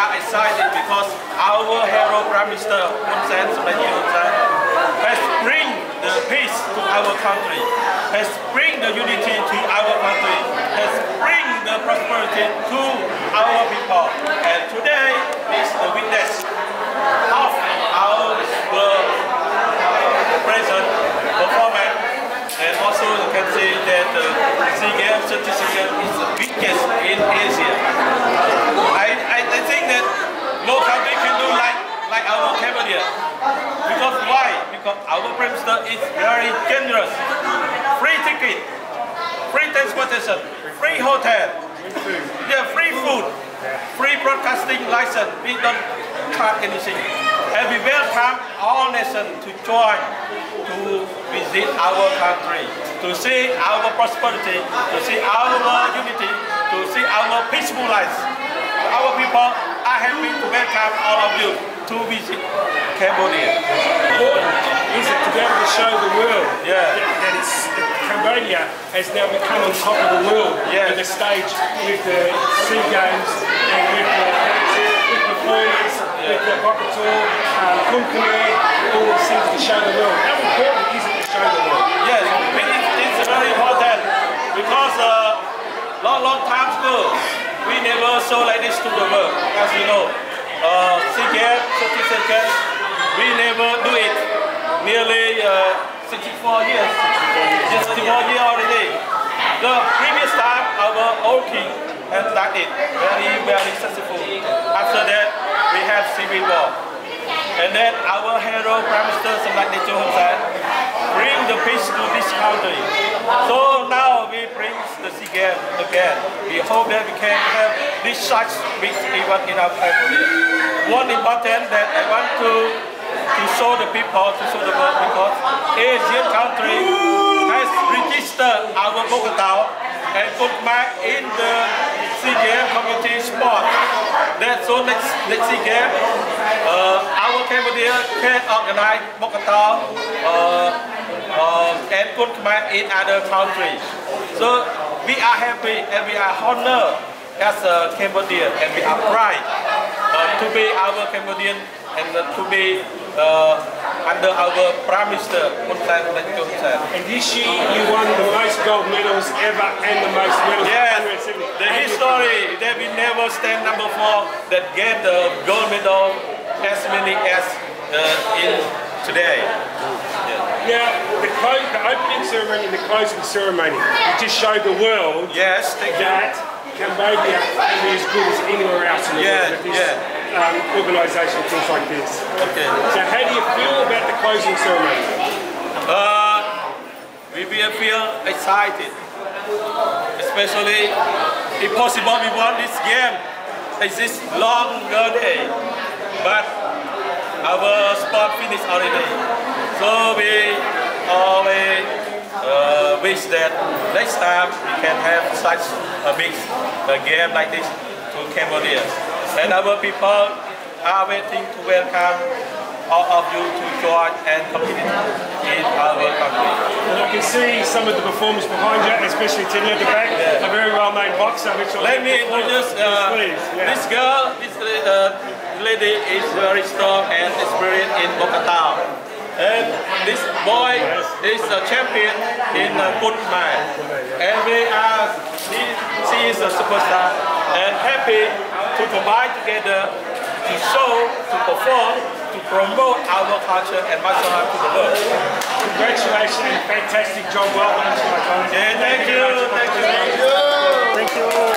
are excited because our hero Prime Minister Hun Sen, has bring the peace to our country, has bring the unity to our country, has bring the prosperity to our people. And today is the witness of our present performance. And also you can see that the SEA Games certificate is the biggest in Asia. I, I, I think that no country can do like, like our Cambodia. Because why? Because our Prime Minister is very generous. Free ticket, free transportation, free hotel, yeah, free food, free broadcasting license. We don't charge anything. And we welcome all nations to join to visit our country, to see our prosperity, to see our unity, to see our peaceful lives. Our people happy to welcome all of you to visit Cambodia. is it to be able to show the world Yeah. that, it's, that Cambodia has now become on top of the world Yeah. with the stage with the SEA Games and with the, with performance, with the Bokator, um, Kun Khmer, all these things to show the world. How important is it to show the world? Yes, it, it's very important because uh, long, long time ago, we never saw like this to the world, you know. Uh, 30 seconds, we never do it. Nearly uh, 64 years. 64 years already. The previous time, our old king has done it very, very successful. After that, we have civil war. And then our hero, Prime Minister Samdech Techo Hun Sen, bring the peace to this country. So now we the Games again. We hope that we can have this such big event in our country. One important that I want to to show the people, to show the world, because Asian country has registered our Bokator and put back in the SEA community sport. That so next next SEA Games, uh, our Cambodia can organize Bokator uh, uh, and put back in other countries. So we are happy and we are honored as a Cambodian and we are proud uh, to be our Cambodian and uh, to be uh, under our Prime Minister Hun Sen And this year you won the most gold medals ever and the most medals. Yes, the history that we never stand number four that get the gold medal as many as uh, in today. Now, the, the opening ceremony and the closing ceremony, you just showed the world Yes, thank you. that Cambodia can be as good as anywhere else in the Yeah, world with this yeah. um, organisation, things like this. Okay. So how do you feel about the closing ceremony? Uh, we feel excited, especially if possible we won this game. It's this longer day, but our sport finished already. So we always uh, wish that next time we can have such a big uh, game like this to Cambodia. And our people are waiting to welcome all of you to join and compete in our country. And I can see some of the performers behind you, especially Tina at the back, Yeah. a very well-known boxer. Which Let me introduce uh, please. Yeah. this girl, this uh, lady is very strong and experienced in Bokator. And this boy is a champion in uh, Putman. And we are, she, she is a superstar and happy to combine together to show, to perform, to promote our culture and martial art to the world. Congratulations fantastic job. Well done to my colleagues. Yeah, thank you, thank you. Thank you all.